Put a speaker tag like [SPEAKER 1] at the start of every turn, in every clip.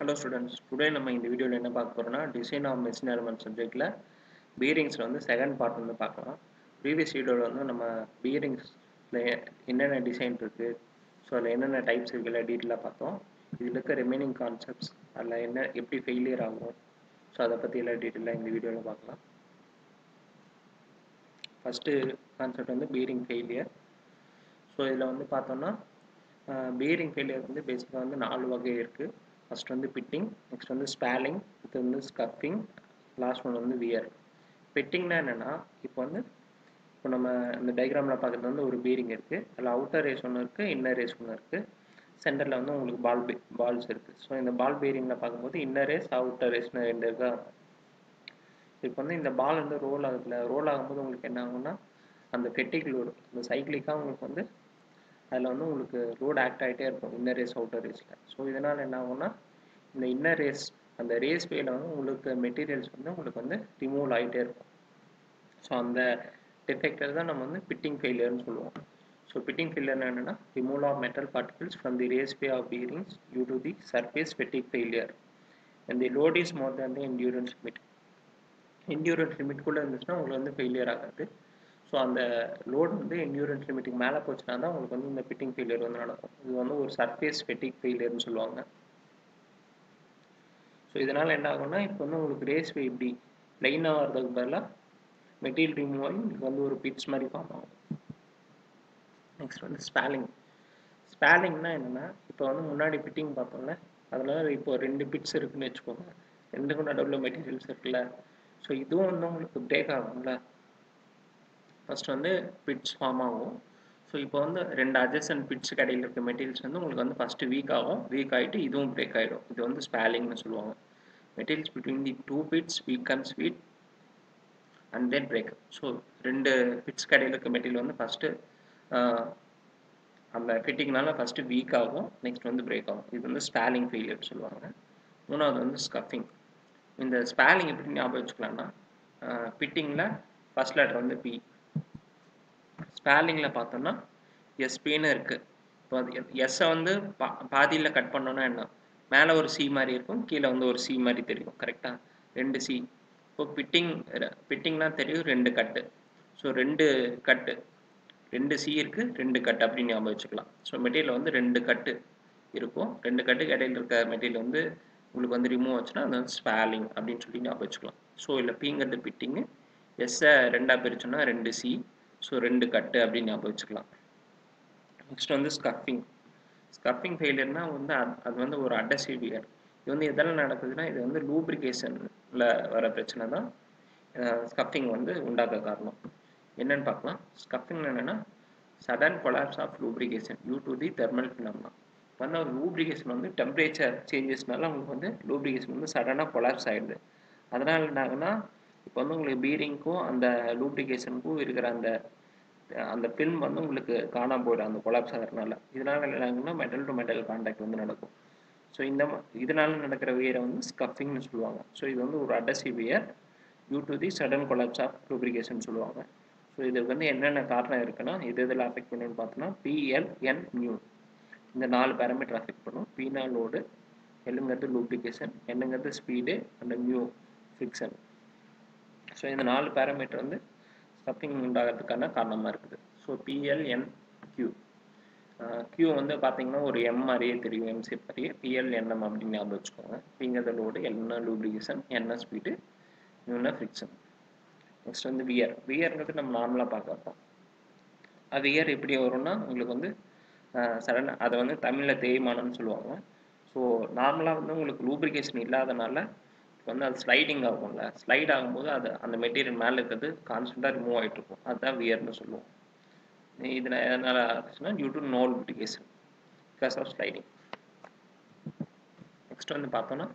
[SPEAKER 1] Hello students today நம்ம இந்த வீடியோவில் என்ன பார்க்க போகிறோம்னா டிசைன் ஆஃப் மெஷின் எலமெண்ட் சப்ஜெக்டில் பீரிங்ஸில் வந்து செகண்ட் பார்ட் வந்து பார்க்கலாம். ப்ரீவியஸ் வீடியோவில் வந்து நம்ம பீரிங்ஸில் என்னென்ன டிசைன் இருக்குது ஸோ அதில் என்னென்ன டைப்ஸ் இருக்குல்ல டீட்டெயிலாக பார்த்தோம். இதில் இருக்க ரிமைனிங் கான்செப்ட்ஸ் அதில் என்ன எப்படி ஃபெயிலியர் ஆகும் ஸோ அதை பற்றி எல்லாம் டீட்டெயிலாக இந்த வீடியோவில் பார்க்கலாம். ஃபஸ்ட்டு கான்செப்ட் வந்து பீரிங் ஃபெயிலியர் ஸோ இதில் வந்து பார்த்தோம்னா பீரிங் ஃபெயிலியர் வந்து பேசிக்காக வந்து நாலு வகை இருக்குது ஃபஸ்ட் வந்து பிட்டிங் நெக்ஸ்ட் வந்து ஸ்பேலிங் இது வந்து ஸ்கப்பிங் லாஸ்ட் ஒன் வந்து வியர் பெட்டிங்னா என்னென்னா இப்போ வந்து இப்போ நம்ம இந்த டயக்ராமில் பார்க்குறது வந்து ஒரு பீரிங் இருக்குது அதில் அவுட்டர் ரேஸ் ஒன்று இருக்குது இன்னர் ரேஸ் ஒன்று இருக்குது சென்டரில் வந்து உங்களுக்கு பால் பே பால்ஸ் இருக்குது ஸோ இந்த பால் பீரிங்கில் பார்க்கும்போது இன்னர் ரேஸ் அவுட்டர் ரேஸ்னு ரெண்டு இருக்கா இப்போ வந்து இந்த பால் வந்து ரோல் ஆகுதுல ரோல் ஆகும்போது உங்களுக்கு என்ன ஆகும்னா அந்த ஃபெட்டிக் லோடு அந்த சைக்கிளிக்காக உங்களுக்கு வந்து அதில் வந்து உங்களுக்கு லோடு ஆக்ட் ஆகிட்டே இருக்கும் இன்னர் ரேஸ் அவுட்டர் ரேஸில் ஸோ இதனால் என்ன ஆகும்னா இந்த இன்னர் ரேஸ் அந்த ரேஸ் வேல வந்து உங்களுக்கு மெட்டீரியல்ஸ் வந்து உங்களுக்கு வந்து ரிமூவ் ஆகிட்டே இருக்கும். ஸோ அந்த டிஃபெக்டர் தான் நம்ம வந்து பிட்டிங் ஃபெயிலியர்னு சொல்லுவோம். ஸோ பிட்டிங் ஃபெயிலியர் என்னென்னா removal of metal particles from the raceway of bearings due to the surface fatigue failure and the load is more than the endurance limit endurance லிமிட்குள்ளே இருந்துச்சுன்னா உங்களுக்கு வந்து ஃபெயிலியர் ஆகாது. ஸோ அந்த load வந்து endurance லிமிட்டுக்கு மேலே போச்சுன்னா தான் உங்களுக்கு வந்து இந்த பிட்டிங் ஃபெயிலியர் வந்து நடக்கும். இது வந்து ஒரு சர்ஃபேஸ் ஃபெட்டிக் ஃபெயிலியர்னு சொல்லுவாங்க. ஸோ இதனால் என்ன ஆகும்னா இப்போ வந்து உங்களுக்கு ரேஸ்வே இப்படி ப்ளைனாக வர்றதுக்கு பதிலாக மெட்டீரியல் ரிமூவ் ஆகி உங்களுக்கு வந்து ஒரு பிட்ஸ் மாதிரி ஃபார்ம் ஆகும். நெக்ஸ்ட் வந்து ஸ்பேலிங் ஸ்பேலிங்னா என்னென்னா இப்போ வந்து முன்னாடி ஃபிட்டிங் பார்த்தோம்ல அதில் இப்போ ரெண்டு பிட்ஸ் இருக்குன்னு வச்சுக்கோங்க. ரெண்டுக்கும் நடுவில் மெட்டீரியல்ஸ் இருக்குல்ல. ஸோ இதுவும் வந்து உங்களுக்கு பிரேக் ஆகும்ல. ஃபஸ்ட் வந்து பிட்ஸ் ஃபார்ம் ஆகும். ஸோ இப்போ வந்து ரெண்டு அட்ஜஸ்டன் பிட்ஸ் கடையில் இருக்க மெட்டீரியல்ஸ் வந்து உங்களுக்கு வந்து ஃபஸ்ட்டு வீக் ஆகும். வீக் ஆகிட்டு இதுவும் பிரேக் ஆகிடும் இது வந்து ஸ்பேலிங்னு சொல்லுவாங்க. Materials between the two pits weak and sweet and then break so ரெண்டு பிட்ஸ் கடையில் இருக்க மெட்டீரியல் வந்து ஃபஸ்ட்டு அந்த ஃபிட்டிங்னால ஃபஸ்ட்டு வீக் ஆகும். நெக்ஸ்ட் வந்து பிரேக் ஆகும். இது வந்து ஸ்பேலிங் ஃபெயிலியர் சொல்லுவாங்க. மூணாவது வந்து ஸ்கஃபிங் இந்த ஸ்பேலிங் எப்படி ஞாபகம் வச்சுக்கலாம்னா ஃபிட்டிங்கில் ஃபஸ்ட் லெட்டர் வந்து பி ஸ்பேலிங்கில் பார்த்தோம்னா எஸ்பின்னு இருக்குது இப்போ அது எஸ்ஸை வந்து பா பாதியில் கட் பண்ணோன்னா என்ன? மேலே ஒரு சி மாதிரி இருக்கும் கீழே வந்து ஒரு சி மாதிரி தெரியும் கரெக்டாக ரெண்டு சி இப்போ பிட்டிங் பிட்டிங்னா தெரியும் ரெண்டு கட்டு ஸோ ரெண்டு கட்டு ரெண்டு சி இருக்குது ரெண்டு கட்டு அப்படின்னு ஞாபகம் வச்சுக்கலாம். ஸோ மெட்டீரியல் வந்து ரெண்டு கட்டு இருக்கும். ரெண்டு கட்டுக்கு இடையில இருக்க மெட்டீரியல் வந்து உங்களுக்கு வந்து ரிமூவ் ஆச்சுன்னா அது வந்து ஸ்பேலிங் அப்படின்னு சொல்லி ஞாபகம் வச்சுக்கலாம். ஸோ இல்லை பிங்கிறது பிட்டிங்கு எஸ்ஸை ரெண்டாக பிரிச்சோன்னா ரெண்டு சி ஸோ ரெண்டு கட்டு அப்படின்னு ஞாபகம் வச்சுக்கலாம். நெக்ஸ்ட் வந்து ஸ்கஃபிங் ஸ்கஃபிங் ஃபெயிலியர்னா வந்து அது வந்து ஒரு அடசிவியர் இது வந்து எதெல்லாம் நடக்குதுன்னா இது வந்து லூப்ரிகேஷனில் வர பிரச்சனை தான். ஸ்கஃபிங் வந்து உண்டாக்க காரணம். என்னன்னு பார்க்கலாம். ஸ்கஃபிங் என்னென்னா sudden collapse of lubrication due to the thermal phenomena வந்து ஒரு லூப்ரிகேஷன் வந்து டெம்பரேச்சர் சேஞ்சஸ்னால அவங்களுக்கு வந்து லூப்ரிகேஷன் வந்து சடனாக கொலாப்ஸ் ஆகிடுது அதனால் என்னாகுன்னா இப்போ வந்து உங்களுக்கு பீரிங்க்கும் அந்த லூப்ளிகேஷனுக்கும் இருக்கிற அந்த அந்த ஃபில்ம் வந்து உங்களுக்கு காணாமல் போயிடும் அந்த கொலாப்ஸ் ஆகிறதுனால. இதனால் என்னங்கன்னா மெட்டல் டு மெட்டல் கான்டாக்ட் வந்து நடக்கும். ஸோ இந்த இதனால் நடக்கிற வியரை வந்து ஸ்கஃபிங்னு சொல்லுவாங்க. ஸோ இது வந்து ஒரு adhesive wear due to the sudden collapse of lubrication சொல்லுவாங்க. ஸோ இதுக்கு வந்து என்னென்ன காரணம் இருக்குன்னா எது இதில் அஃபெக்ட் பண்ணுன்னு பார்த்தோன்னா பிஎல்என் நியூ இந்த நாலு பேராமீட்டர் அஃபெக்ட் பண்ணும். பீனா லோடு எல்லுங்கிறது லூப்ளிகேஷன் என்னங்கிறது speed and mu friction so இந்த நாலு பேராமீட்டர் வந்து ஸ்டப்பிங் உண்டாகிறதுக்கான காரணமாக இருக்குது. ஸோ பிஎல்என் கியூ கியூ வந்து பார்த்தீங்கன்னா ஒரு எம் மாதிரியே தெரியும் எம்சி மாதிரியே. பிஎல்என்எம் அப்படின்னு ஞாபகம் வச்சுக்கோங்க. பிங்கிறது லோடு என்ன லூப்ளிகேஷன் என்ன ஸ்பீடு மியூனா ஃபிக்ஷன் நெக்ஸ்ட் வந்து வியர் வியர்ன்றது நம்ம நார்மலாக பார்க்குறோம் அது வியர் எப்படி வரும்னா உங்களுக்கு வந்து சடனாக அதை வந்து தமிழில் தேய்மானம்னு சொல்லுவாங்க. ஸோ நார்மலாக வந்து உங்களுக்கு லூப்ரிகேஷன் இல்லாதனால வந்து அது ஸ்லைடிங் ஆகும்ல. ஸ்லைட் ஆகும்போது அது அந்த மெட்டீரியல் மேலே இருக்கிறது கான்ஸ்டண்ட்டாக ரிமூவ் ஆகிட்டு இருக்கும். அதுதான் வியர்னு சொல்லுவோம். இது எதனால் ஆச்சுன்னா due to no lubrication because of sliding next வந்து பார்த்தோன்னா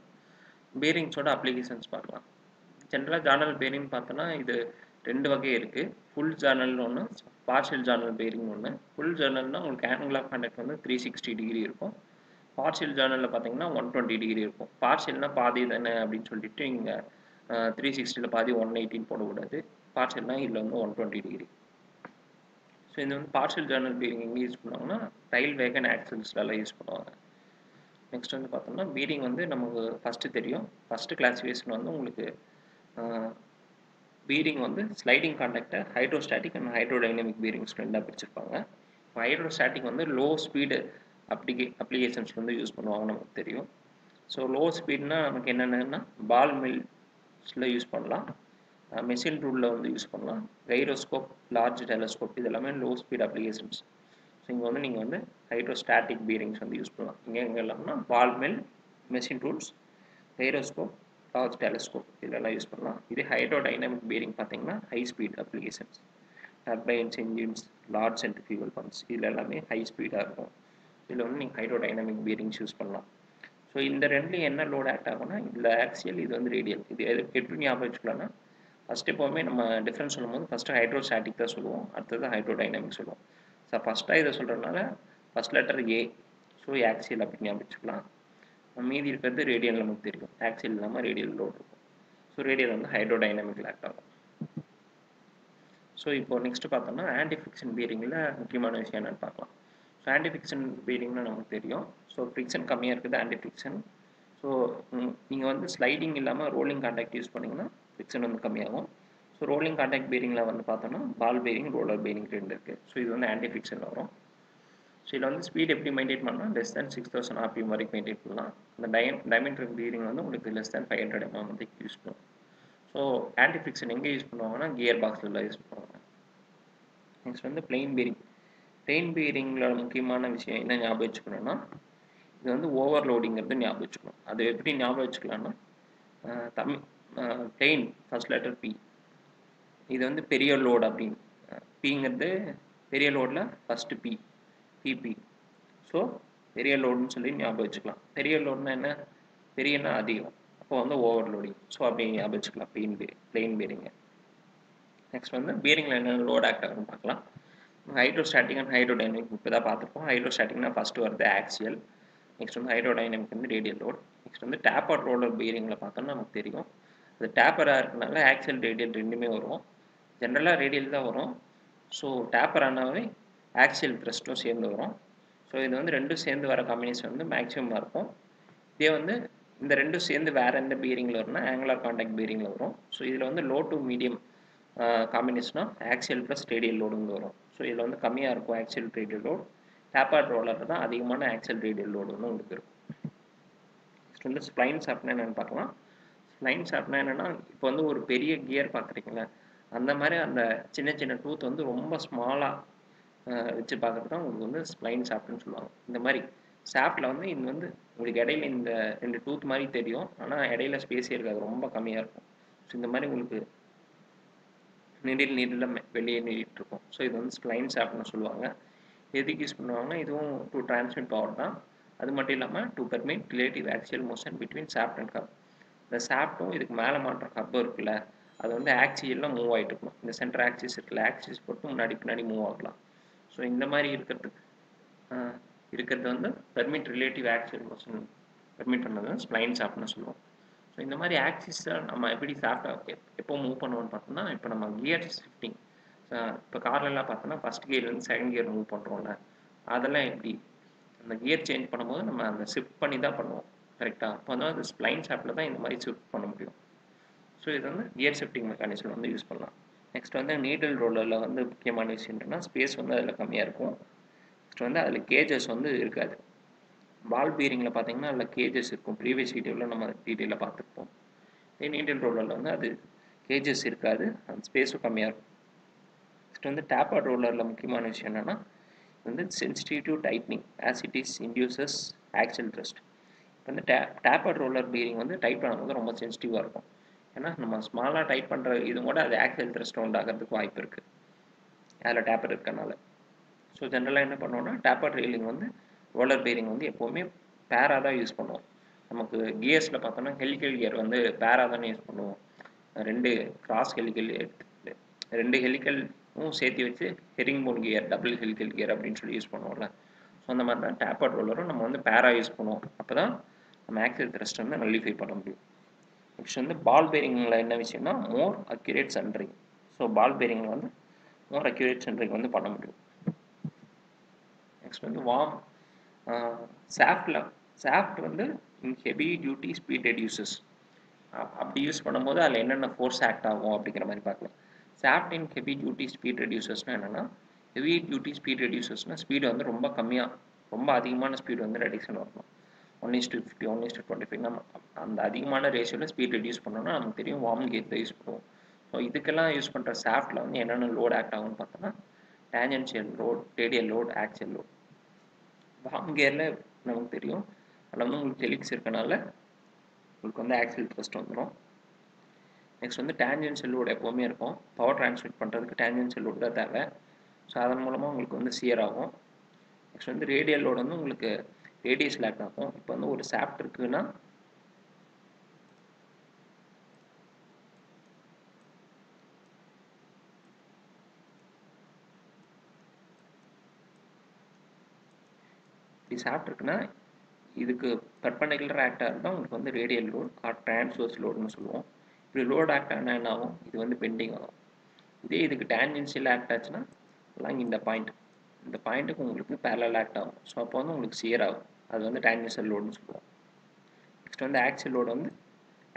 [SPEAKER 1] பேரிங்ஸோட அப்ளிகேஷன்ஸ் பார்க்கலாம். ஜென்ரலாக ஜார்னல் பேரிங் பார்த்தோன்னா இது ரெண்டு வகை இருக்குது ஃபுல் ஜேர்னல்னு ஒன்று பார்ஷியல் ஜேர்னல் பேரிங் ஒன்று ஃபுல் ஜேர்னல்னால் உங்களுக்கு ஆங்கிள் ஆஃப் கான்டாக்ட் வந்து த்ரீ சிக்ஸ்டி டிகிரி இருக்கும். பார்ஷியல் ஜேர்னலில் பார்த்தீங்கன்னா ஒன் டுவெண்ட்டி டிகிரி இருக்கும். பார்ஷியல்னா பாதி தானே அப்படின்னு சொல்லிட்டு இங்கே த்ரீ சிக்ஸ்டியில் பாதி ஒன் எயிட்டின்னு போடக்கூடாது பார்ஷியல்னா இதில் வந்து ஒன் டுவெண்ட்டி டிகிரி ஸோ இது வந்து பார்ஷியல் ஜேர்னல் பீரிங் எங்கே யூஸ் பண்ணுவாங்கன்னா ரயில் வேகன் ஆக்சல்ஸ்லலாம் யூஸ் பண்ணுவாங்க. நெக்ஸ்ட் வந்து பார்த்தோம்னா பீரிங் வந்து நமக்கு ஃபஸ்ட்டு தெரியும். ஃபஸ்ட்டு கிளாஸிஃபிகேஷன் வந்து உங்களுக்கு பீரிங் வந்து ஸ்லைடிங் கான்டாக்டை ஹைட்ரோஸ்டாட்டிக் அண்ட் ஹைட்ரோடைனமிக் பீரிங்ஸ் ரெண்டாக பிரிச்சிருப்பாங்க. ஹைட்ரோஸ்டாட்டிக் வந்து லோ ஸ்பீடு அப்ளிகே அப்ளிகேஷன்ஸ் வந்து யூஸ் பண்ணுவாங்க நமக்கு தெரியும். ஸோ லோ ஸ்பீட்னா நமக்கு என்னென்னா பால் மில்ஸில் யூஸ் பண்ணலாம். மெஷின் ரூலில் வந்து யூஸ் பண்ணலாம். கைரோஸ்கோப் லார்ஜ் டெலஸ்கோப் இது எல்லாமே லோ ஸ்பீட் அப்ளிகேஷன்ஸ் ஸோ இங்கே வந்து நீங்கள் வந்து ஹைட்ரோஸ்டாட்டிக் பீரிங்ஸ் வந்து யூஸ் பண்ணலாம். இங்கே எங்கே எல்லாம்னா ball mill machine tools gyroscope large telescope இதெல்லாம் யூஸ் பண்ணலாம். இது ஹைட்ரோடைனமிக் பீரிங் பார்த்தீங்கன்னா high speed applications turbines engines large centrifugal pumps இதில் எல்லாமே ஹை ஸ்பீடாக இருக்கும். இதில் வந்து நீங்கள் ஹைட்ரோடைனமிக் பீரிங்ஸ் யூஸ் பண்ணலாம். ஸோ இந்த ரெண்டுலையும் என்ன லோட் ஆக்ட் ஆகும்னா இதில் ஆக்சியல் இது வந்து ரேடியல் இது எப்படி ஞாபகம் வச்சுக்கலாம்னா ஃபஸ்ட் எப்போவுமே நம்ம டிஃப்ரென்ஸ் சொல்லும்போது ஃபஸ்ட்டு ஹைட்ரோஸ்டாட்டிக் தான் சொல்லுவோம். அடுத்தது ஹைட்ரோடைனமிக் சொல்லுவோம். ஸோ ஃபஸ்ட்டாக இதை சொல்கிறதுனால first letter A so axial அப்படின்னு ஞாபகம் வச்சுக்கலாம். மீதி இருக்கிறது ரேடியல் நமக்கு தெரியும். ஆக்சியல் இல்லாமல் ரேடியல் லோட் இருக்கும். ஸோ ரேடியல் வந்து ஹைட்ரோடைனமிக்கில் ஆக்ட் ஆகும். ஸோ இப்போ நெக்ஸ்ட் பார்த்தோம்னா ஆன்டி ஃபிக்ஷன் பீரிங்கில் முக்கியமான விஷயம் என்னென்னு பார்க்கலாம். ஸோ ஆன்டி ஃபிக்ஷன் பீரிங்னு நமக்கு தெரியும். ஸோ ஃபிக்ஷன் கம்மியாக இருக்குது ஆன்டி ஃபிக்ஷன் ஸோ நீங்கள் வந்து ஸ்லைடிங் இல்லாமல் ரோலிங் கான்டாக்ட் யூஸ் பண்ணிங்கன்னா ஃபிக்ஷன் வந்து கம்மியாகும். ஸோ ரோலிங் கான்டாக்ட் பீரிங்கில் வந்து பார்த்தோம்னா பால் பீரிங் ரோலர் பீரிங் ரெண்டு இருக்குது ஸோ இது வந்து ஆன்டி ஃபிக்ஷன் வரும். ஸோ இதில் வந்து ஸ்பீட் எப்படி மெயின்டைன் பண்ணால் less than six thousand RPM வரைக்கும் மெயின்டைன் பண்ணலாம். அந்த டயம் டைமெண்ட்ரிக் பீரிங் வந்து உங்களுக்கு less than five hundred MM வந்து யூஸ் பண்ணும். ஸோ ஆன்டி ஃபிக்ஷன் எங்கே யூஸ் பண்ணுவாங்கன்னா கியர் பாக்ஸில் யூஸ் பண்ணுவாங்க. நெக்ஸ்ட் வந்து பிளெயின் பீரிங் பிளெயின் பீரிங்கில் முக்கியமான விஷயம் என்ன ஞாபகம் வச்சுக்கணும்னா இது வந்து ஓவர்லோடிங்கிறது ஞாபகம் வச்சுக்கணும். அது எப்படி ஞாபகம் வச்சுக்கலாம்னா Tamil plain first letter P இது வந்து பெரிய லோடு அப்படின்னு. பிங்கிறது பெரிய லோடில் ஃபஸ்ட்டு பி பிபி ஸோ பெரிய லோடுன்னு சொல்லி ஞாபகம் வச்சுக்கலாம். பெரிய லோடுனா என்ன? பெரியனா அதிகம். அப்போ வந்து ஓவர்லோடிங் ஸோ அப்படி ஞாபகம் வச்சுக்கலாம் பெயின் பே பிளெயின் பேரிங்க நெக்ஸ்ட் வந்து பேரிங்கில் என்னென்ன லோட் ஆக்ட் ஆகுன்னு பார்க்கலாம். ஹைட்ரோஸ்டாட்டிக் அண்ட் ஹைட்ரோடைனமிக் இப்போ தான் பார்த்துருப்போம். ஹைட்ரோஸ்டாட்டிக்னா ஃபஸ்ட்டு வருது ஆக்சியல் நெக்ஸ்ட் வந்து ஹைட்ரோடைனமிக் வந்து ரேடியல் லோட் நெக்ஸ்ட் வந்து டேப்பர் ரோலர் பீரிங்கில் பார்த்தோம்னா நமக்கு தெரியும். அது டேப்பராக இருக்கனால ஆக்சியல் ரேடியல் ரெண்டுமே வரும். ஜென்ரலாக ரேடியல் தான் வரும். ஸோ டேப்பர் ஆனாவே ஆக்சியல் த்ரெஸ்ட்டும் சேர்ந்து வரும். ஸோ இது வந்து ரெண்டும் சேர்ந்து வர காம்பினேஷன் வந்து மேக்ஸிமமாக இருக்கும். இதே வந்து இந்த ரெண்டும் சேர்ந்து வேறு எந்த பீரிங்கில் வரும்னா ஆங்குலர் காண்டாக்ட் பீரிங்கில் வரும். ஸோ இதில் வந்து லோ டு மீடியம் காம்பினேஷனாக ஆக்சியல் ப்ளஸ் ரேடியல் லோடுங்க வரும். ஸோ இதில் வந்து கம்மியாக இருக்கும் axial radial load taper roller தான் அதிகமான ஆக்சியல் ரேடியல் லோடு வந்து உங்களுக்கு இருக்கும். நெக்ஸ்ட் வந்து ஸ்ப்ளைன்ஸ் அப்படின்னா என்னென்னு பார்க்கலாம். ஸ்ப்ளைன்ஸ் அப்படின்னா என்னென்னா இப்போ வந்து ஒரு பெரிய கியர் பார்க்குறீங்களா? அந்த மாதிரி அந்த சின்ன சின்ன டூத் வந்து ரொம்ப ஸ்மாலாக வச்சு பார்க்குறது தான் உங்களுக்கு வந்து ஸ்ப்ளைன் சாப்ட்னு சொல்லுவாங்க. இந்த மாதிரி சாப்டில் வந்து இது வந்து உங்களுக்கு இடையில இந்த ரெண்டு டூத் மாதிரி தெரியும். ஆனால் இடையில ஸ்பேஸே இருக்காது. ரொம்ப கம்மியாக இருக்கும். ஸோ இந்த மாதிரி உங்களுக்கு நீடில் நீடில் வெளியே நீடிட்டுருக்கும் ஸோ இது வந்து ஸ்ப்ளைன் சாப்ட்னு சொல்லுவாங்க. எதுக்கு யூஸ் பண்ணுவாங்கன்னா இதுவும் டூ டிரான்ஸ்மிட் பவர் தான். அது மட்டும் இல்லாமல் to permit relative axial motion between shaft and cup இந்த சாப்டும் இதுக்கு மேலே மாட்டுற கப்பு இருக்குல்ல அது வந்து ஆக்சியெல்லாம் மூவ் ஆகிட்டு இருக்கணும் இந்த சென்டர் ஆக்சிஸ் இருக்குல்ல ஆக்சிஸ் போட்டு முன்னாடி பின்னாடி மூவ் ஆகலாம். ஸோ இந்த மாதிரி இருக்கிறதுக்கு இருக்கிறது வந்து permit relative axial motion permit பண்ணது ஸ்ப்ளைன் சாப்ட்னு சொல்லுவோம். ஸோ இந்த மாதிரி ஆக்சிஸை நம்ம எப்படி சாஃப்டாக எப்போ மூவ் பண்ணுவோம்னு பார்த்தோம்னா இப்போ நம்ம கியர் ஷிஃப்டிங் இப்போ கார்லலாம் பார்த்தோம்னா ஃபஸ்ட் கியர்லேருந்து செகண்ட் கியர் மூவ் பண்ணுறோம்ல அதெல்லாம் எப்படி? அந்த கியர் சேஞ்ச் பண்ணும்போது நம்ம அந்த ஷிஃப்ட் பண்ணி தான் பண்ணுவோம். கரெக்டாக அப்போ வந்து அந்த ஸ்ப்ளைன் ஷாப்பில் தான் இந்த மாதிரி ஷிஃப்ட் பண்ண முடியும். ஸோ இது வந்து கியர் ஷிஃப்டிங் மெக்கானிசம் வந்து யூஸ் பண்ணலாம். நெக்ஸ்ட் வந்து நீடல் ரோலரில் வந்து முக்கியமான விஷயம் என்னென்னா ஸ்பேஸ் வந்து அதில் கம்மியாக இருக்கும். நெக்ஸ்ட் வந்து அதில் கேஜஸ் வந்து இருக்காது. பால் பீரிங்கில் பார்த்தீங்கன்னா அதில் கேஜஸ் இருக்கும். ப்ரீவியஸ் வீடியோவில் நம்ம டீட்டெயிலாக பார்த்துருப்போம். தென் நீடல் ரோலரில் வந்து அது கேஜஸ் இருக்காது. அந்த ஸ்பேஸும் கம்மியாக இருக்கும். நெக்ஸ்ட் வந்து டேப்பர் ரோலரில் முக்கியமான விஷயம் என்னென்னா வந்து sensitive tightening as it is induces axial thrust இப்போ வந்து டே டேப்பர் ரோலர் பீரிங் வந்து டைட் பண்ணும்போது ரொம்ப சென்சிட்டிவாக இருக்கும். ஏன்னா நம்ம ஸ்மாலாக டைட் பண்ணுற இது கூட அது ஆக்சல் த்ரெஸ்ட் உண்டாகிறதுக்கு வாய்ப்பு இருக்குது அதில் டேப்பர் இருக்கனால ஸோ ஜென்ரலாக என்ன பண்ணுவோம்னா டேப்பர் ரீலிங் வந்து ரோலர் பேரிங் வந்து எப்போவுமே பேராக தான் யூஸ் பண்ணுவோம். நமக்கு கியர்ஸில் பார்த்தோம்னா ஹெலிக்கல் கியர் வந்து பேராக தானே யூஸ் பண்ணுவோம். ரெண்டு கிராஸ் ஹெலிக்கல் ரெண்டு ஹெலிக்கலும் சேர்த்து வச்சு herringbone gear double helical gear அப்படின்னு சொல்லி யூஸ் பண்ணுவோம்ல. ஸோ அந்த மாதிரி தான் டேப்பர் ரோலரும் நம்ம வந்து பேராக யூஸ் பண்ணுவோம். அப்போ தான் நம்ம ஆக்சல் த்ரெஸ்ட் வந்து நல்லிஃபை பண்ண முடியும். நெக்ஸ்ட் வந்து பால் பேரிங்கில் என்ன விஷயம்னா more accurate centring so ball பேரிங்கில் வந்து மோர் அக்யூரேட் சென்ட்ரிங் வந்து பண்ண முடியும். நெக்ஸ்ட் வந்து வார்ம் சாஃப்டில் சாஃப்ட் வந்து ஹெவி டியூட்டி ஸ்பீட் ரெடியூசஸ். அப்படி யூஸ் பண்ணும்போது அதில் என்னென்ன ஃபோர்ஸ் ஆக்ட் ஆகும் அப்படிங்கிற மாதிரி பார்க்கலாம். Shaft in heavy duty speed ரெடியூசர்ஸ்னால் என்னென்னா ஹெவி டியூட்டி ஸ்பீட் ரெடியூசர்ஸ்னால் ஸ்பீடு வந்து ரொம்ப கம்மியாக ரொம்ப அதிகமான ஸ்பீடு வந்து ரெடியூஷன் வரணும். One is to fifty one is to twenty five நம்ம அந்த அதிகமான ரேஷியோவில் ஸ்பீட் ரெடியூஸ் பண்ணோம்னா நமக்கு தெரியும் வார்ம் கேட் தான் யூஸ் பண்ணுவோம். ஸோ இதுக்கெல்லாம் யூஸ் பண்ணுற சாஃப்ட்டில் வந்து என்னென்ன லோட் ஆக்ட் ஆகும்னு பார்த்தோன்னா tangential load radial load axial load வாங்கியரில் நமக்கு தெரியும். அதில் வந்து உங்களுக்கு ஹெலிக்ஸ் இருக்கனால உங்களுக்கு வந்து ஆக்சியல் த்ரஸ்ட் வந்துடும் நெக்ஸ்ட் வந்து டேஞ்சன் செல்லோட எப்போவுமே இருக்கும். பவர் டிரான்ஸ்மிட் பண்ணுறதுக்கு டேஞ்சன் செல்லோடு தான் தேவை. ஸோ அதன் மூலமாக உங்களுக்கு வந்து சியர் ஆகும். நெக்ஸ்ட் வந்து ரேடியல் வந்து உங்களுக்கு ரேடியஸ் லேக் ஆகும். இப்போ வந்து ஒரு சாப்ட் இருக்குன்னா இப்படி சாப்பிட்ருக்குன்னா இதுக்கு பர்பண்டிகுலர் ஆக்டாக இருந்தால் உங்களுக்கு வந்து ரேடியல் லோட் ஆர் டிரான்ஸ்வர்ஸ் லோடுன்னு சொல்லுவோம். இப்படி லோட் ஆக்ட் ஆனால் என்ன ஆகும்? இது வந்து பெண்டிங் ஆகும். இதே இதுக்கு டேஞ்சென்ஷியல் ஆக்ட் ஆச்சுன்னா எல்லாம் இந்த பாயிண்ட் இந்த பாயிண்ட்டுக்கு உங்களுக்கு பேரலல் ஆக்ட் ஆகும். ஸோ அப்போ வந்து உங்களுக்கு சியர் ஆகும். அது வந்து டேஞ்சென்ஷியல் லோடுன்னு சொல்லுவோம். நெக்ஸ்ட் வந்து ஆக்சியல் லோடு வந்து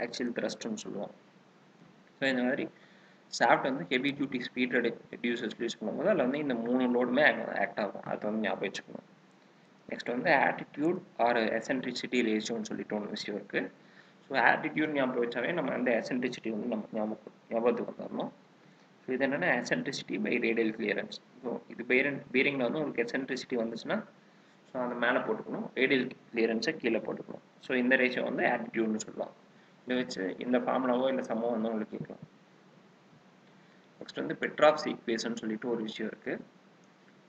[SPEAKER 1] ஆக்சியல் த்ரஸ்ட்னு சொல்லுவோம். ஸோ இந்த மாதிரி சாஃப்ட் வந்து heavy duty speed reducers use பண்ணும்போது அதில் வந்து இந்த மூணு லோடுமே ஆக்ட் ஆகும். அது வந்து ஞாபகம் வச்சுக்கணும். நெக்ஸ்ட் வந்து ஆட்டிடியூட் ஆர் எசன்ட்ரிசிட்டி ரேஷியோன்னு சொல்லிட்டு ஒன்று விஷயம் இருக்குது ஸோ ஆட்டிடியூட் ஞாபகம் வச்சாவே நம்ம அந்த எசன்ட்ரிசிட்டி வந்து நம்ம ஞாபகம் ஞாபகத்துக்கு வந்துடணும் ஸோ இது என்னென்னா eccentricity by radial clearance so இது பேரன் பீரிங்கில் வந்து உங்களுக்கு எசன்ட்ரிசிட்டி வந்துச்சுன்னா ஸோ அதை மேலே போட்டுக்கணும். ரேடியல் கிளியரன்ஸை கீழே போட்டுக்கணும். ஸோ இந்த ரேஷியோ வந்து ஆட்டிடியூட்னு சொல்லலாம். இதை வச்சு இந்த ஃபார்முலாவோ இல்லை சமோ வந்து உங்களுக்கு கேட்கலாம். நெக்ஸ்ட் வந்து பெட்ராப்ஸ் ஈக்குவேஷன் சொல்லிட்டு ஒரு விஷயம் இருக்குது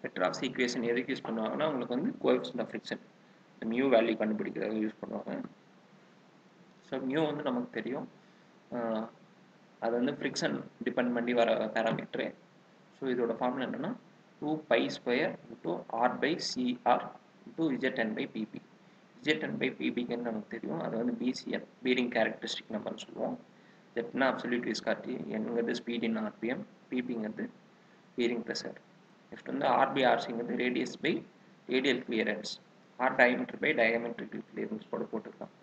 [SPEAKER 1] பெட்ராப்ஸ் ஈக்குவேஷன் எதுக்கு யூஸ் பண்ணுவாங்கன்னா உங்களுக்கு வந்து coefficient of friction mu value கண்டுபிடிக்கிறதுக்கு யூஸ் பண்ணுவாங்க. ஸோ மியூ வந்து நமக்கு தெரியும். அது வந்து ஃப்ரிக்ஷன் டிபெண்ட் பண்ணி வர பேராமீட்ரு ஸோ இதோட ஃபார்முலா என்னென்னா two pi square to R by CR into Z by PP Z by பிபிக்குன்னு நமக்கு தெரியும்? அது வந்து பிசிஎன் பீரிங் கேரக்டரிஸ்டிக் நம்பர்னு சொல்லுவோம். ஜெட்னா அப்சல்யூட் விஸ்கார்டி என்னங்கிறது ஸ்பீட் இன் ஆர்பிஎம் பிபிங்கிறது பீரிங் ப்ரெஷர் நெக்ஸ்ட் வந்து ஆர்பிஆர்சிங்கிறது radius by radial clearance or diameter by diametrical clearance போட போட்டுக்கலாம்.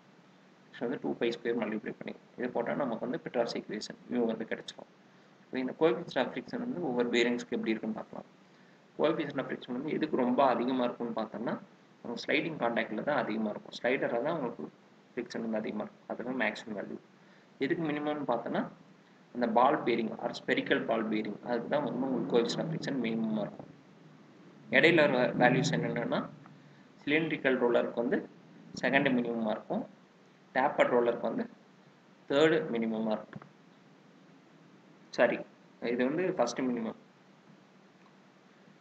[SPEAKER 1] நெக்ஸ்ட் வந்து டூ பை ஸ்கொயர் மல்டிப்ளை பண்ணி. இது போட்டால் நமக்கு வந்து பெட்ராஸ் ஈக்குவேஷன் வியூ வந்து கிடச்சிரும். இப்போ இந்த கோஎஃபிஷியன்ட் ஆஃப் ஃப்ரிக்ஷன் வந்து ஒவ்வொரு பேரிங்ஸ்க்கு எப்படி இருக்குன்னு பார்க்கலாம். கோஎஃபிஷியன்ட் ஆஃப் ஃப்ரிக்ஷன் வந்து எதுக்கு ரொம்ப அதிகமாக இருக்கும்னு பார்த்தோம்னா உங்களுக்கு ஸ்லைடிங் காண்டாக்டில் தான் அதிகமாக இருக்கும். ஸ்லைடரில் தான் உங்களுக்கு ஃப்ரிக்ஷன் வந்து அதிகமாக இருக்கும். அதுதான் மேக்ஸிமம் வேல்யூ எதுக்கு மினிமம்னு பார்த்தோன்னா அந்த ball bearing or spherical ball bearing அதுக்கு தான் வந்து உங்களுக்கு கோவிஷன் ஆஃப் மினிமமாக இருக்கும். இடையில வேல்யூஸ் என்னென்னா சிலிண்ட்ரிக்கல் ரோலருக்கு வந்து செகண்ட் மினிமமாக இருக்கும். டேப்பர் ரோலருக்கு வந்து தேர்டு மினிமமாக இருக்கும். சாரி இது வந்து ஃபஸ்ட்டு மினிமம்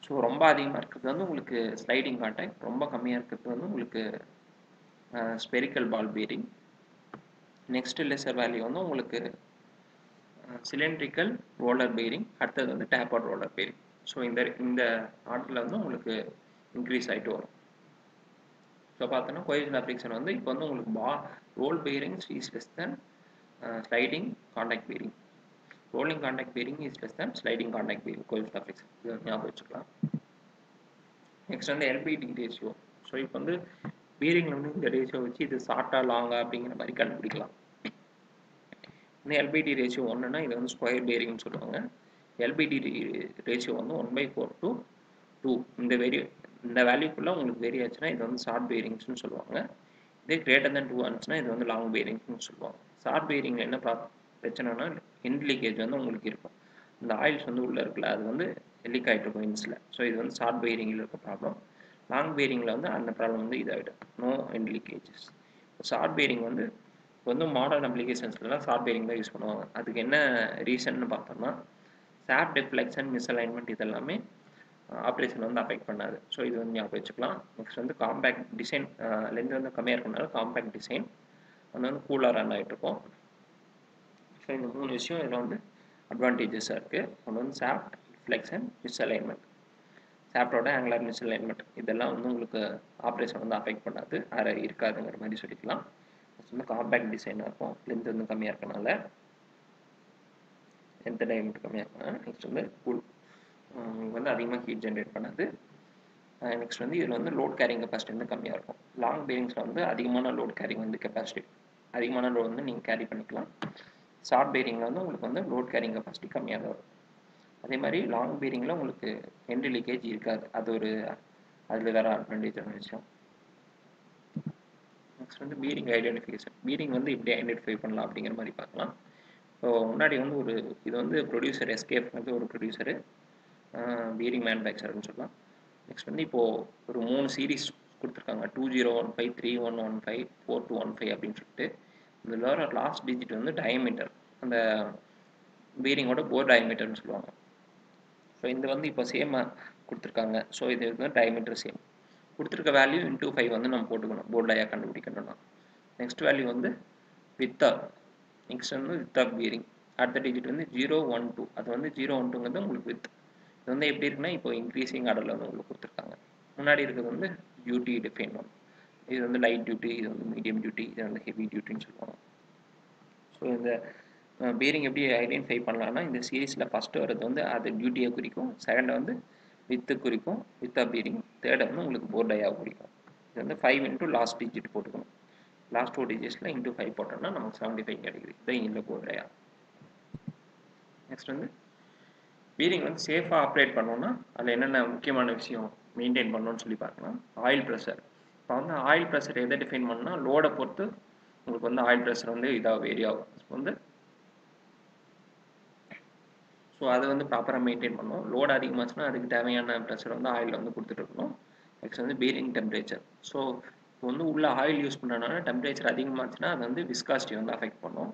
[SPEAKER 1] ஸோ ரொம்ப அதிகமாக இருக்கிறது வந்து உங்களுக்கு ஸ்லைடிங் கான்டாக்ட் ரொம்ப கம்மியாக இருக்கிறது வந்து உங்களுக்கு spherical ball bearing next lesser value வந்து உங்களுக்கு சிலிண்ட்ரிக்கல் ரோலர் பேரிங் அடுத்தது வந்து டேப்பர் ரோலர் பேரிங் ஸோ இந்த இந்த ஆர்டரில் வந்து உங்களுக்கு இன்க்ரீஸ் ஆகிட்டு வரும். ஸோ பார்த்தோன்னா கோயிஷன் அப்ளிகேஷன் வந்து இப்போ வந்து உங்களுக்கு பா roll bearing is less then sliding contact bearing rolling contact bearing is less then sliding contact bearing கோயிஷன் application இது ஞாபகம் வச்சுக்கலாம். நெக்ஸ்ட் வந்து எல்பிடி ரேஷியோ ஸோ இப்போ வந்து பீரிங்கில் வந்து இந்த ரேஷியோ வச்சு இது ஷார்ட்டாக லாங்கா அப்படிங்கிற மாதிரி கண்டுபிடிக்கலாம். இந்த எல்பிடி ரேஷியோ ஒன்றுனா இது வந்து ஸ்கொயர் பேரிங்னு சொல்லுவாங்க. எல்பிடி ரேஷியோ வந்து one by four to two இந்த வெரி இந்த வேல்யூக்குள்ளே உங்களுக்கு வெரி ஆச்சுன்னா இது வந்து ஷார்ட் பேரிங்ஸ்னு சொல்லுவாங்க. இதே கிரேட்டர் தென் டூ ஆச்சுன்னா இது வந்து லாங் பேரிங்ஸ்னு சொல்லுவாங்க. ஷார்ட் பேரிங்கில் என்ன பா பிரச்சனைனா எண்ட் லீக்கேஜ் வந்து உங்களுக்கு இருக்கும். இந்த ஆயில்ஸ் வந்து உள்ளே இருக்குல்ல அது வந்து லீக் ஆகிட்டு இருக்கும் இன்ஸில் ஸோ இது வந்து ஷார்ட் பேரிங்கில் இருக்க ப்ராப்ளம் லாங் பேரிங்கில் வந்து அந்த ப்ராப்ளம் வந்து இதாகிடும் no end leakages short bearing வந்து வந்து மாடர்ன் அப்ளிகேஷன்ஸ்லாம் சாஃப்ட் பேரிங் தான் யூஸ் பண்ணுவாங்க. அதுக்கு என்ன ரீசன்னு பார்த்தோம்னா சாப் டிஃப்ளெக்ஷன் மிஸ்அலைன்மெண்ட் இதெல்லாமே ஆப்ரேஷன் வந்து அஃபெக்ட் பண்ணாது. ஸோ இது வந்து ஞாபகம் வச்சுக்கலாம். நெக்ஸ்ட் வந்து காம்பேக்ட் டிசைன் லென்த் வந்து கம்மியாக இருக்கனால காம்பேக்ட் டிசைன் ஒன்று வந்து கூலாக ரன் ஆகிட்ருக்கும் ஸோ இந்த மூணு விஷயம் இதில் வந்து அட்வான்டேஜஸாக இருக்குது ஒன்று வந்து சாஃப்ட் ரிஃப்ளெக்ஷன் மிஸ்அலைன்மெண்ட் சாப்டோட ஆங்குலர் மிஸ்அலைன்மெண்ட் இதெல்லாம் வந்து உங்களுக்கு ஆப்ரேஷன் வந்து அஃபெக்ட் பண்ணாது. அரை இருக்காதுங்கிற மாதிரி சொல்லிக்கலாம். நெக்ஸ்ட் வந்து காம்பேக்ட் டிசைனாக இருக்கும். லென்த் வந்து கம்மியாக இருக்கனால லென்த் டைமெண்ட் கம்மியாக இருக்கனால நெக்ஸ்ட் வந்து கூல் வந்து அதிகமாக ஹீட் ஜென்ரேட் பண்ணாது. நெக்ஸ்ட் வந்து இதில் வந்து லோட் கேரிங் கெப்பாசிட்டி வந்து கம்மியாக இருக்கும். லாங் பேரிங்ஸில் வந்து அதிகமான லோட் கேரிங் வந்து கெப்பாசிட்டி அதிகமான லோட் வந்து நீங்கள் கேரி பண்ணிக்கலாம். ஷார்ட் பேரிங்கில் வந்து உங்களுக்கு வந்து லோட் கேரிங் கெப்பாசிட்டி கம்மியாக தான் வரும் அதே மாதிரி லாங் பேரிங்கில் உங்களுக்கு எண்டு லீக்கேஜ் இருக்காது. அது ஒரு அதில் வேறு அட்வான்டேஜான விஷயம் நெக்ஸ்ட் வந்து பீரிங் ஐடென்டிஃபிகேஷன் பீரிங் வந்து இப்படி ஐடென்டிஃபை பண்ணலாம் அப்படிங்கிற மாதிரி பார்க்கலாம். ஸோ முன்னாடி வந்து ஒரு இது வந்து ப்ரொடியூசர் எஸ்கேப் வந்து ஒரு ப்ரொடியூசரு பீரிங் மேனுஃபேக்சர்னு சொல்லலாம். நெக்ஸ்ட் வந்து இப்போது ஒரு மூணு சீரீஸ் கொடுத்துருக்காங்க. Two zero one five three one one five four two one five அப்படின்னு சொல்லிட்டு. இதில் வர லாஸ்ட் டிஜிட் வந்து டயமீட்டர் அந்த பீரிங்கோட போர் டயமீட்டர்னு சொல்லுவாங்க. ஸோ இந்த வந்து இப்போ சேமாக கொடுத்துருக்காங்க. ஸோ இது வந்து டயமீட்டர் சேம் கொடுத்துருக்க வேல்யூ இன்டூ ஃபைவ் வந்து நம்ம போட்டுக்கணும். போர்ட் கண்டுபிடிக்கணும்னா. நெக்ஸ்ட் வேல்யூ வந்து வித்தா நெக்ஸ்ட் வந்து வித்தா பீரிங் அடுத்த டிஜிட் வந்து ஜீரோ ஒன் டூ அது வந்து ஜீரோ ஒன் டூங்கிறது உங்களுக்கு வித் இது வந்து எப்படி இருக்குன்னா இப்போ இன்க்ரீசிங் ஆர்டரில் வந்து உங்களுக்கு கொடுத்துருக்காங்க. முன்னாடி இருக்கிறது வந்து டியூட்டி டிஃபைன் பண்ணும் இது வந்து லைட் டியூட்டி இது வந்து மீடியம் டியூட்டி இது வந்து ஹெவி டியூட்டின்னு சொல்லுவாங்க. ஸோ இந்த பேரிங் எப்படி ஐடென்டிஃபை பண்ணலாம்னா இந்த சீரீஸில் ஃபஸ்ட்டு வர்றது வந்து அது டியூட்டியை குறிக்கும். செகண்டை வந்து வித்து குறிக்கும் வித்தா பீரிங் தேர்டை வந்து உங்களுக்கு போர்டையாக குறிக்கும் இது வந்து ஃபைவ் இன்ட்டு லாஸ்ட் டிஜிட் போட்டுக்கணும். லாஸ்ட் டூ டிஜிட்ஸில் இன்ட்டு ஃபைவ் போட்டோம்னா நமக்கு செவன்ட்டி ஃபைவ் கிடைக்குது. இதான் இந்த போர்டையா நெக்ஸ்ட் வந்து பீரிங் வந்து சேஃபாக ஆப்ரேட் பண்ணோம்னா அதில் என்னென்ன முக்கியமான விஷயம் மெயின்டைன் பண்ணணும்னு சொல்லி பார்க்கலாம். ஆயில் ப்ரெஷர் இப்போ வந்து ஆயில் ப்ரெஷர் எதை டிஃபைன் பண்ணால் லோடை பொறுத்து உங்களுக்கு வந்து ஆயில் ப்ரெஷர் வந்து இதாக வேரி ஆகும். வந்து ஸோ அதை வந்து ப்ராப்பராக மெயின்டைன் பண்ணணும் லோடு அதிகமாச்சுன்னா அதுக்கு தேவையான ப்ரெஷர் வந்து ஆயிலில் வந்து கொடுத்துட்ருக்கணும் நெக்ஸ்ட் வந்து பீரிங் டெம்பரேச்சர் ஸோ இப்போ வந்து உள்ள ஆயில் யூஸ் பண்ணுறதுனால டெம்பரேச்சர் அதிகமாச்சுன்னா அது வந்து விஸ்காசிட்டி வந்து அஃபெக்ட் பண்ணும்.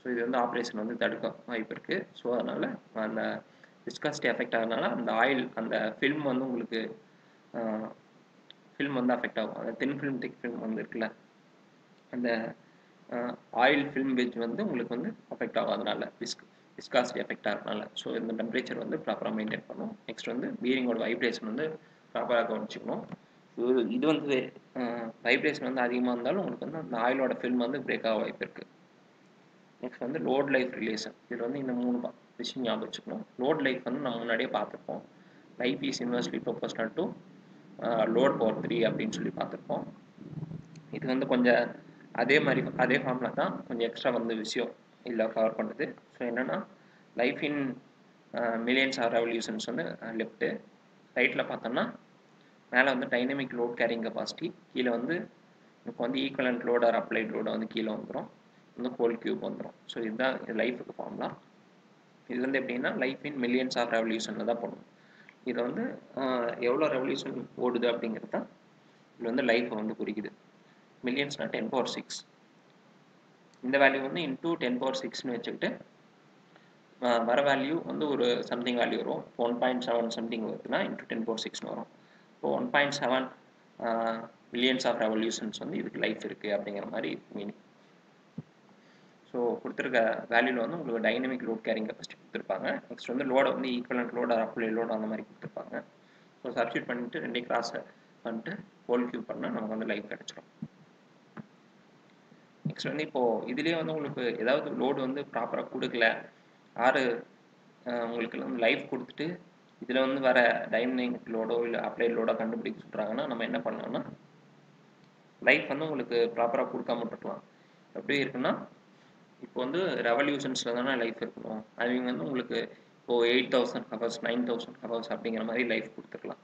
[SPEAKER 1] ஸோ இது வந்து ஆப்ரேஷன் வந்து தடுக்க வாய்ப்பு இருக்குது ஸோ அதனால் அந்த விஸ்காசிட்டி அஃபெக்ட் ஆகிறதுனால அந்த ஆயில் அந்த ஃபில்ம் வந்து உங்களுக்கு ஃபில்ம் வந்து அஃபெக்ட் ஆகும். அந்த தென் ஃபில்ம் திக் ஃபில்ம் வந்து இருக்குல்ல. அந்த ஆயில் ஃபில்ம் வெஜ் வந்து உங்களுக்கு வந்து அஃபெக்ட் ஆகும் அதனால விஸ்க் விஸ்காசிட்டி எஃபெக்ட் ஆகிறதுனால ஸோ இந்த டெம்பரேச்சர் வந்து ப்ராப்பராக மெயின்டைன் பண்ணும். நெக்ஸ்ட் வந்து பீரிங்கோட வைப்ரேஷன் வந்து ப்ராப்பராக கவனிச்சுக்கணும். இது இது வந்து வைப்ரேஷன் வந்து அதிகமாக இருந்தாலும் உங்களுக்கு வந்து அந்த ஆயிலோட ஃபில்ம் வந்து பிரேக் ஆக வாய்ப்பு இருக்குது நெக்ஸ்ட் வந்து லோட் லைஃப் ரிலேஷன் இதில் வந்து இந்த மூணு விஷயம் ஞாபகம் வச்சுக்கணும். லோட் லைஃப் வந்து நம்ம முன்னாடியே பார்த்துருப்போம். Life is inversely proportional to load power three அப்படின்னு சொல்லி பார்த்துருப்போம். இது வந்து கொஞ்சம் அதே மாதிரி அதே ஃபார்மில் தான் கொஞ்சம் எக்ஸ்ட்ரா வந்து விஷயம். இதில் கவர் பண்ணுது ஸோ என்னென்னா life in millions or revolutions வந்து லெஃப்ட்டு ரைட்டில் பார்த்தோம்னா மேலே வந்து டைனமிக் லோட் கேரிங் கெப்பாசிட்டி கீழே வந்து இப்போ வந்து ஈக்குவலண்ட் லோட் ஆர் அப்ளைட் லோடை வந்து கீழே வந்துடும் வந்து ஹோல் கியூப் வந்துடும் ஸோ இதுதான் இது லைஃபுக்கு ஃபார்ம்லாம் இது வந்து எப்படின்னா லைஃப் இன் மில்லியன்ஸ் ஆஃப் ரெவல்யூஷனில் தான் பண்ணும் இதை வந்து எவ்வளோ ரெவல்யூஷன் ஓடுது அப்படிங்கிறது தான் இது வந்து லைஃப்பை வந்து குறிக்குது. மில்லியன்ஸ்னால் டென் பவர் சிக்ஸ் இந்த வேல்யூ வந்து இன்டூ டென் பவர் சிக்ஸ்னு வச்சுக்கிட்டு வர வேல்யூ வந்து ஒரு சம்திங் வேல்யூ வரும். ஒன் பாயிண்ட் செவன் சம்திங் வருதுன்னா இன்டூ டென் பவர் சிக்ஸ்னு வரும். இப்போ one point seven millions of revolutions வந்து இதுக்கு லைஃப் இருக்குது அப்படிங்கிற மாதிரி மீனிங் ஸோ கொடுத்துருக்க வேல்யூவில் வந்து உங்களுக்கு டைனமிக் லோட் கேரிங் கெப்பாசிட்டி கொடுத்துருப்பாங்க. நெக்ஸ்ட் வந்து லோடை வந்து ஈக்குவலண்ட் லோட் அப்ளை லோட் அந்த மாதிரி கொடுத்துருப்பாங்க. ஸோ சப்ஸ்டியூட் பண்ணிட்டு ரெண்டே கிராஸை பண்ணிட்டு ஹோல் கியூ பண்ணால் நமக்கு வந்து லைஃப் கிடச்சிரும். நெக்ஸ்ட் வந்து இப்போது இதுலேயே வந்து உங்களுக்கு ஏதாவது லோடு வந்து ப்ராப்பராக கொடுக்கல. ஆறு உங்களுக்கு வந்து லைஃப் கொடுத்துட்டு இதில் வந்து வர டைனமிக் லோடோ இல்லை அப்ளை லோடோ கண்டுபிடிக்க சொல்கிறாங்கன்னா நம்ம என்ன பண்ணலாம்னா லைஃப் வந்து உங்களுக்கு ப்ராப்பராக கொடுக்காம இருக்கலாம் எப்படி இருக்குன்னா இப்போ வந்து ரெவல்யூஷன்ஸில் தானே லைஃப் இருக்கணும். அவங்க வந்து உங்களுக்கு இப்போது eight thousand hours nine thousand hours அப்படிங்கிற மாதிரி லைஃப் கொடுத்துருக்கலாம்.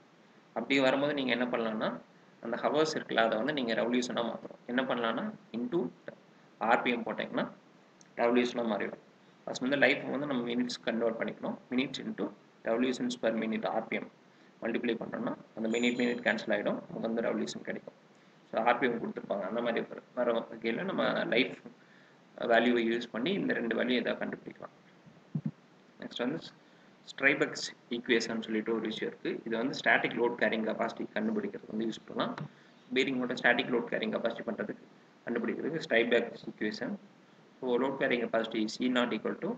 [SPEAKER 1] அப்படி வரும்போது நீங்கள் என்ன பண்ணலான்னா அந்த ஹவர்ஸ் இருக்குல்ல அதை வந்து நீங்கள் ரெவல்யூஷனாக மாற்றணும் என்ன பண்ணலான்னா இன்டூ ஆர்பிஎம் போட்டிங்கன்னா ரெவல்யூஷனாக மாறிடும் ஃபஸ்ட் வந்து லைஃப் வந்து நம்ம மினிட்ஸ் கன்வெர்ட் பண்ணிக்கணும். Minutes into revolutions per minute RPM multiply பண்ணுறோம்னா அந்த மினிட் மினிட் கேன்சல் ஆகிடும் நமக்கு வந்து ரெவல்யூஷன் கிடைக்கும். ஸோ ஆர்பிஎம் கொடுத்துருப்பாங்க. அந்த மாதிரி வர வகையில் நம்ம லைஃப் வேல்யூவை யூஸ் பண்ணி இந்த ரெண்டு வேல்யூ எதாவது கண்டுபிடிக்கலாம். நெக்ஸ்ட் வந்து ஸ்ட்ரைபக்ஸ் ஈக்குவேஷன் சொல்லிட்டு ஒரு விஷயம் இருக்குது இது வந்து ஸ்டாட்டிக் லோட் கேரிங் கெப்பாசிட்டி கண்டுபிடிக்கிறது வந்து யூஸ் பண்ணலாம் பீரிங்கோட ஸ்டாட்டிக் லோட் கேரிங் கெப்பாசிட்டி பண்ணுறதுக்கு கண்டுபிடிக்கிறதுக்கு Stribeck equation so load carrying capacity C nought equal to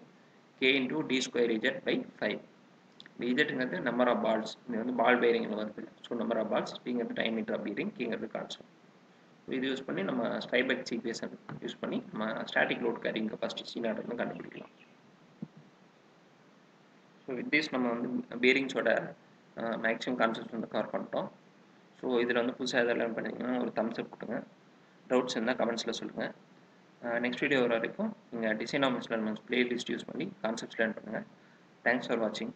[SPEAKER 1] K into D square Z by five இஜெட்டுங்கிறது number of balls இது வந்து பால் பேரிங்கில் வருது. ஸோ நம்பர் ஆஃப் பால்ஸ் டிங்கிறது டைம் மீட்டர் ஆஃப் பீரிங் கிங்கிறது concept இது use பண்ணி நம்ம Stribeck equation use பண்ணி நம்ம static load carrying capacity C nought வந்து கண்டுபிடிக்கலாம். ஸோ வித் திஸ் நம்ம வந்து பேரிங்ஸோட மேக்ஸிமம் கான்செப்ட் வந்து கவர் பண்ணிட்டோம். ஸோ இதில் வந்து புதுசாக எதாவது லேர்ன் பண்ணிங்கன்னா ஒரு தம்ஸ் அப் கொடுங்க. டவுட்ஸ் இருந்தால் கமெண்ட்ஸில் சொல்லுங்கள் நெக்ஸ்ட் வீடியோ வர வரைக்கும் நீங்கள் design of learn playlist use பண்ணி கான்செப்ட்ஸ் லேர்ன் பண்ணுங்கள் தேங்க்ஸ் ஃபார் வாட்சிங்